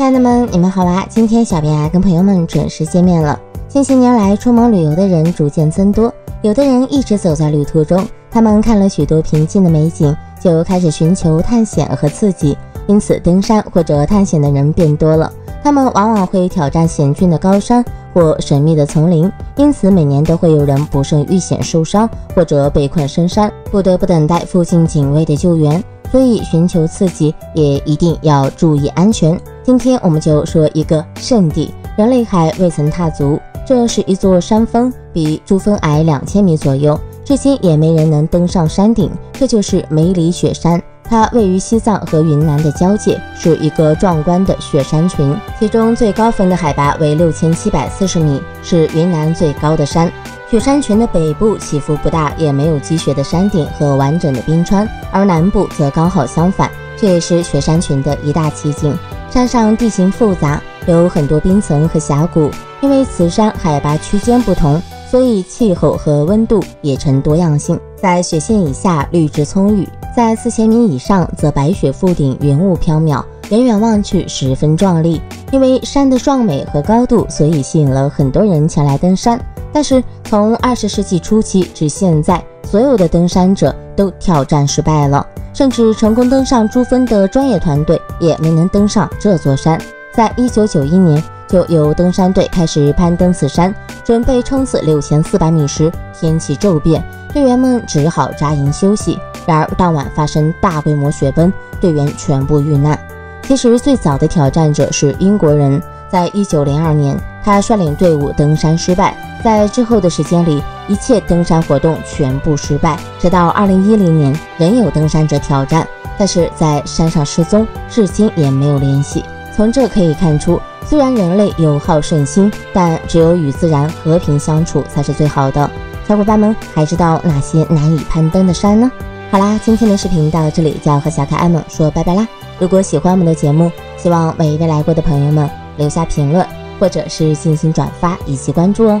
亲爱的们，你们好啊！今天小编啊跟朋友们准时见面了。近些年来，出门旅游的人逐渐增多，有的人一直走在旅途中，他们看了许多平静的美景，就开始寻求探险和刺激，因此登山或者探险的人变多了。他们往往会挑战险峻的高山或神秘的丛林，因此每年都会有人不慎遇险受伤，或者被困深山，不得不等待附近警卫的救援。所以，寻求刺激也一定要注意安全。今天我们就说一个圣地，人类还未曾踏足。这是一座山峰，比珠峰矮两千米左右，至今也没人能登上山顶。这就是梅里雪山，它位于西藏和云南的交界，是一个壮观的雪山群。其中最高峰的海拔为六千七百四十米，是云南最高的山。雪山群的北部起伏不大，也没有积雪的山顶和完整的冰川，而南部则刚好相反，这也是雪山群的一大奇景。山上地形复杂，有很多冰层和峡谷。因为此山海拔区间不同，所以气候和温度也呈多样性。在雪线以下，绿植葱郁；在四千米以上，则白雪覆顶，云雾飘渺，远远望去十分壮丽。因为山的壮美和高度，所以吸引了很多人前来登山。但是从二十世纪初期至现在，所有的登山者都挑战失败了，甚至成功登上珠峰的专业团队也没能登上这座山。在一九九一年，就有登山队开始攀登此山，准备冲刺六千四百米时，天气骤变，队员们只好扎营休息。然而当晚发生大规模雪崩，队员全部遇难。其实最早的挑战者是英国人，在一九零二年，他率领队伍登山失败。在之后的时间里，一切登山活动全部失败。直到二零一零年，仍有登山者挑战，但是在山上失踪，至今也没有联系。从这可以看出，虽然人类有好胜心，但只有与自然和平相处才是最好的。小伙伴们还知道哪些难以攀登的山呢？好啦，今天的视频到这里就要和小可爱们说拜拜啦！如果喜欢我们的节目，希望每一位来过的朋友们留下评论，或者是进行转发以及关注哦。